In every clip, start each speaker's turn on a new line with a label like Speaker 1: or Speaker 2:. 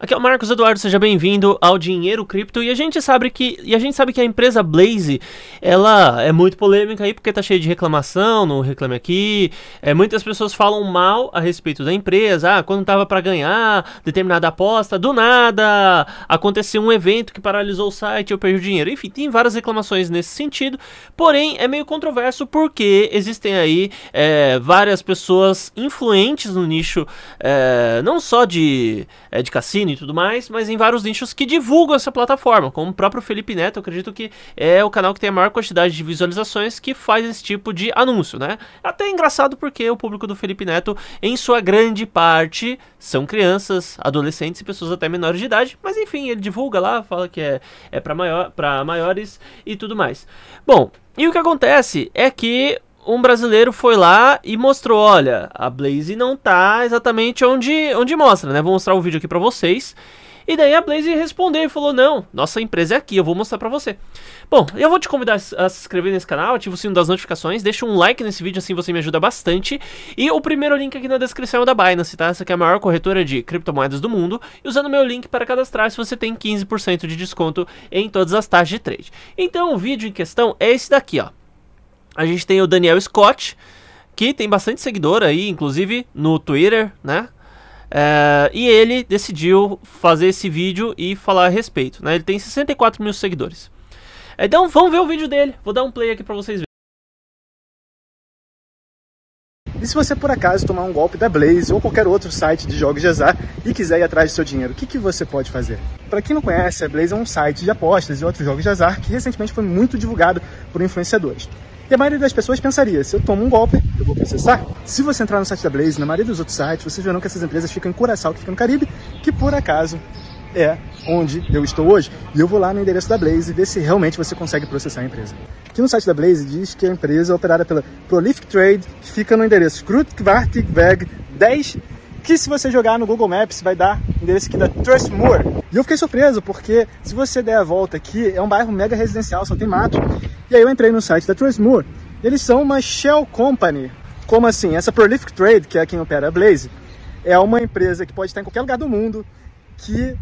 Speaker 1: Aqui é o Marcos Eduardo, seja bem-vindo ao Dinheiro Cripto. E a gente sabe que e a gente sabe que a empresa Blaze, ela é muito polêmica aí porque tá cheia de reclamação, no Reclame Aqui. É, muitas pessoas falam mal a respeito da empresa, ah, quando tava para ganhar determinada aposta, do nada aconteceu um evento que paralisou o site, eu perdi dinheiro. Enfim, tem várias reclamações nesse sentido. Porém, é meio controverso porque existem aí é, várias pessoas influentes no nicho, é, não só de, é, de cassino e tudo mais, mas em vários nichos que divulgam essa plataforma, como o próprio Felipe Neto, eu acredito que é o canal que tem a maior quantidade de visualizações que faz esse tipo de anúncio, né? Até é engraçado porque o público do Felipe Neto, em sua grande parte, são crianças, adolescentes e pessoas até menores de idade, mas enfim, ele divulga lá, fala que é, é para maior, maiores e tudo mais. Bom, e o que acontece é que um brasileiro foi lá e mostrou, olha, a Blaze não tá exatamente onde, onde mostra, né? Vou mostrar o vídeo aqui pra vocês. E daí a Blaze respondeu e falou, não, nossa empresa é aqui, eu vou mostrar pra você. Bom, eu vou te convidar a se inscrever nesse canal, ativa o sino das notificações, deixa um like nesse vídeo, assim você me ajuda bastante. E o primeiro link aqui na descrição é da Binance, tá? Essa aqui é a maior corretora de criptomoedas do mundo. E usando meu link para cadastrar, se você tem 15% de desconto em todas as taxas de trade. Então o vídeo em questão é esse daqui, ó. A gente tem o Daniel Scott, que tem bastante seguidor aí, inclusive no Twitter, né? É, e ele decidiu fazer esse vídeo e falar a respeito, né? Ele tem 64 mil seguidores. Então vamos ver o vídeo dele. Vou dar um play aqui para vocês verem.
Speaker 2: E se você por acaso tomar um golpe da Blaze ou qualquer outro site de jogos de azar e quiser ir atrás do seu dinheiro, o que, que você pode fazer? Para quem não conhece, a Blaze é um site de apostas e outros jogos de azar que recentemente foi muito divulgado por influenciadores. E a maioria das pessoas pensaria, se eu tomo um golpe, eu vou processar? Se você entrar no site da Blaze, na maioria dos outros sites, vocês verão que essas empresas ficam em Curaçao, que fica no Caribe, que por acaso é onde eu estou hoje. E eu vou lá no endereço da Blaze ver se realmente você consegue processar a empresa. Aqui no site da Blaze diz que a empresa é operada pela Prolific Trade, que fica no endereço Krutkvartigweg 10 que se você jogar no Google Maps vai dar o endereço aqui da Trustmoor. E eu fiquei surpreso porque se você der a volta aqui, é um bairro mega residencial, só tem mato. E aí eu entrei no site da Trustmoor. Eles são uma shell company. Como assim? Essa Prolific Trade, que é quem opera a Blaze, é uma empresa que pode estar em qualquer lugar do mundo, que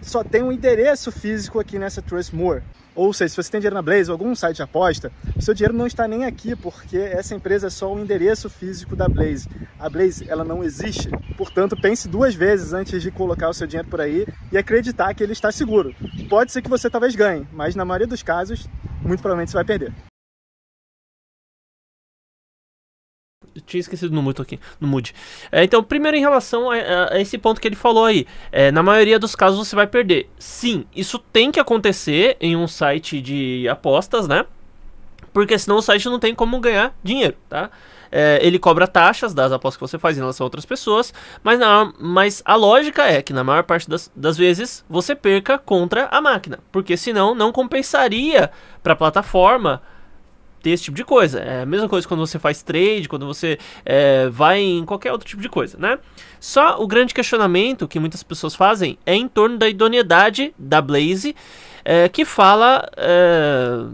Speaker 2: só tem um endereço físico aqui nessa Trustmoor. Ou seja, se você tem dinheiro na Blaze ou algum site de aposta, seu dinheiro não está nem aqui, porque essa empresa é só o endereço físico da Blaze. A Blaze, ela não existe. Portanto, pense duas vezes antes de colocar o seu dinheiro por aí e acreditar que ele está seguro. Pode ser que você talvez ganhe, mas na maioria dos casos, muito provavelmente você vai perder.
Speaker 1: Tinha esquecido no mudo aqui, no mood. É, então, primeiro em relação a, a, esse ponto que ele falou aí, é, na maioria dos casos você vai perder. Sim, isso tem que acontecer em um site de apostas, né? Porque senão o site não tem como ganhar dinheiro, tá? É, ele cobra taxas das apostas que você faz em relação a outras pessoas, mas, não, mas a lógica é que na maior parte das, das vezes você perca contra a máquina, porque senão não compensaria para a plataforma ter esse tipo de coisa. É a mesma coisa quando você faz trade, quando você é, vai em qualquer outro tipo de coisa, né? Só o grande questionamento que muitas pessoas fazem é em torno da idoneidade da Blaze, é, que fala. É,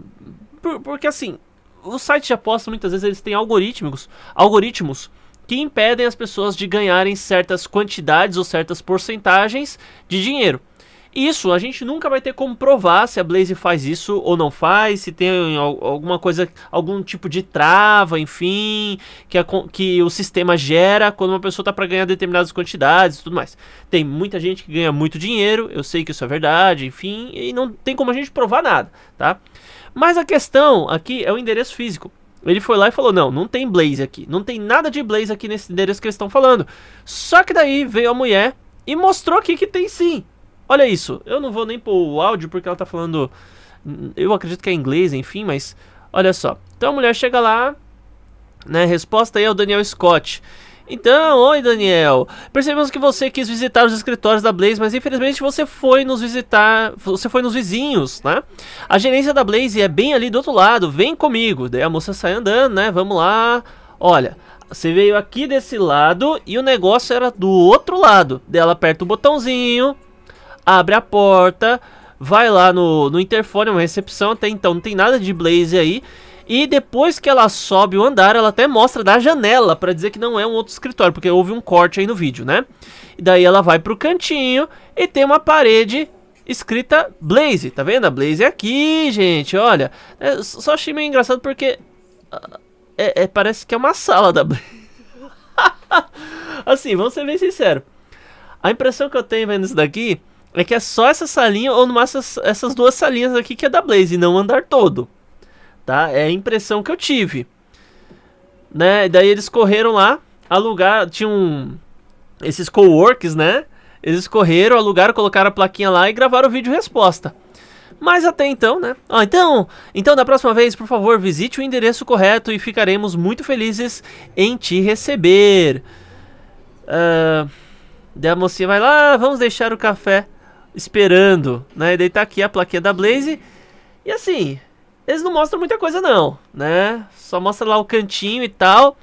Speaker 1: por, porque assim, os sites de aposta muitas vezes eles têm algoritmos, algoritmos que impedem as pessoas de ganharem certas quantidades ou certas porcentagens de dinheiro. Isso, a gente nunca vai ter como provar se a Blaze faz isso ou não faz, se tem alguma coisa, algum tipo de trava, enfim, que, a, que o sistema gera quando uma pessoa está para ganhar determinadas quantidades e tudo mais. Tem muita gente que ganha muito dinheiro, eu sei que isso é verdade, enfim, e não tem como a gente provar nada, tá? Mas a questão aqui é o endereço físico. Ele foi lá e falou: Não, não tem Blaze aqui. Não tem nada de Blaze aqui nesse endereço que eles estão falando. Só que daí veio a mulher e mostrou aqui que tem sim. Olha isso, eu não vou nem pôr o áudio porque ela tá falando. Eu acredito que é inglês, enfim, mas olha só. Então a mulher chega lá, né? Resposta aí ao Daniel Scott. Então, oi Daniel. Percebemos que você quis visitar os escritórios da Blaze, mas infelizmente você foi nos visitar, você foi nos vizinhos, né? A gerência da Blaze é bem ali do outro lado. Vem comigo. Daí a moça sai andando, né? Vamos lá. Olha, você veio aqui desse lado e o negócio era do outro lado. Daí ela aperta o botãozinho, abre a porta, vai lá no, no interfone, uma recepção, até então não tem nada de Blaze aí. E depois que ela sobe o andar, ela até mostra da janela para dizer que não é um outro escritório, porque houve um corte aí no vídeo, né? E daí ela vai pro cantinho e tem uma parede escrita Blaze, tá vendo? A Blaze é aqui, gente, olha. É, só achei meio engraçado porque ah, é, é, parece que é uma sala da Blaze. assim, vamos ser bem sinceros. A impressão que eu tenho vendo isso daqui é que é só essa salinha ou no máximo essas duas salinhas aqui que é da Blaze, e não o andar todo tá? É a impressão que eu tive. Né? Daí eles correram lá, alugar, tinham esses coworks, né? Eles correram, alugaram, colocaram a plaquinha lá e gravaram o vídeo resposta. Mas até então, né? Ah, então, então da próxima vez, por favor, visite o endereço correto e ficaremos muito felizes em te receber. Uh, daí a mocinha vai lá, vamos deixar o café esperando, né? E daí tá aqui a plaquinha da Blaze. E assim, eles não mostram muita coisa não, né? Só mostra lá o cantinho e tal.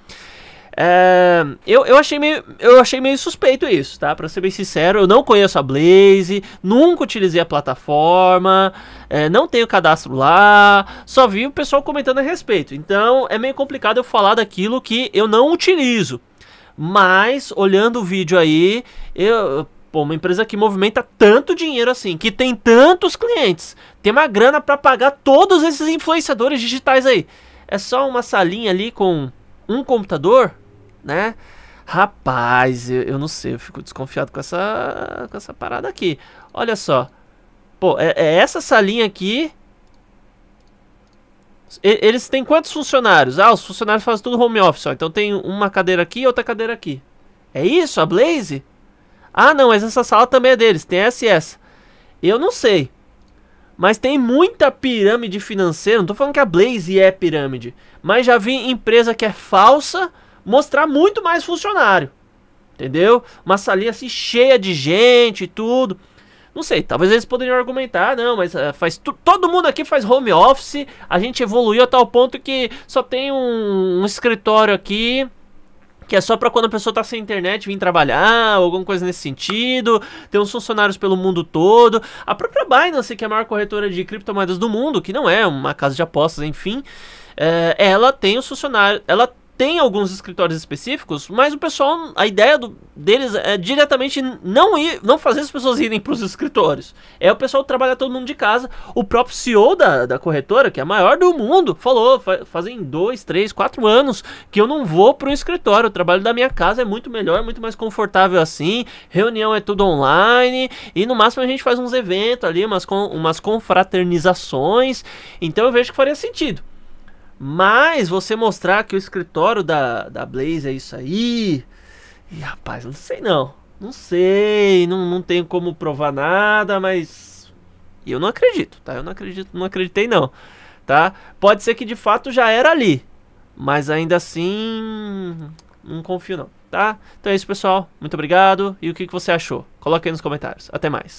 Speaker 1: É, eu, eu, achei meio, eu achei meio suspeito isso, tá? Pra ser bem sincero, eu não conheço a Blaze, nunca utilizei a plataforma, é, não tenho cadastro lá, só vi o pessoal comentando a respeito. Então é meio complicado eu falar daquilo que eu não utilizo. Mas, olhando o vídeo aí, eu, Pô, uma empresa que movimenta tanto dinheiro assim, que tem tantos clientes, tem uma grana para pagar todos esses influenciadores digitais aí. É só uma salinha ali com um computador, né? Rapaz, eu, eu não sei, eu fico desconfiado com essa, com essa parada aqui. Olha só. Pô, é, é essa salinha aqui. Eles têm quantos funcionários? Ah, os funcionários fazem tudo home office, ó. Então tem uma cadeira aqui e outra cadeira aqui. É isso, a Blaze? Ah, não, mas essa sala também é deles, tem essa e essa. Eu não sei. Mas tem muita pirâmide financeira. Não tô falando que a Blaze é pirâmide. Mas já vi empresa que é falsa mostrar muito mais funcionário. Entendeu? Uma salinha assim cheia de gente e tudo. Não sei, talvez eles poderiam argumentar, não, mas uh, faz todo mundo aqui faz home office, a gente evoluiu a tal ponto que só tem um, um escritório aqui que é só para quando a pessoa tá sem internet vir trabalhar, alguma coisa nesse sentido. Tem uns funcionários pelo mundo todo. A própria Binance, que é a maior corretora de criptomoedas do mundo, que não é uma casa de apostas, enfim, é, ela tem os funcionários, ela tem alguns escritórios específicos, mas o pessoal, a ideia do, deles é diretamente não ir, não fazer as pessoas irem para os escritórios. É o pessoal trabalhar todo mundo de casa. O próprio CEO da, da corretora, que é a maior do mundo, falou: fazem dois, três, quatro anos que eu não vou para o escritório. O trabalho da minha casa é muito melhor, muito mais confortável assim. Reunião é tudo online e no máximo a gente faz uns eventos ali, umas, umas confraternizações. Então eu vejo que faria sentido. Mas você mostrar que o escritório da, da Blaze é isso aí. E rapaz, não sei não. Não sei, não, não tenho como provar nada, mas eu não acredito, tá? Eu não acredito, não acreditei não, tá? Pode ser que de fato já era ali, mas ainda assim não confio não, tá? Então é isso, pessoal. Muito obrigado. E o que, que você achou? Coloque aí nos comentários. Até mais.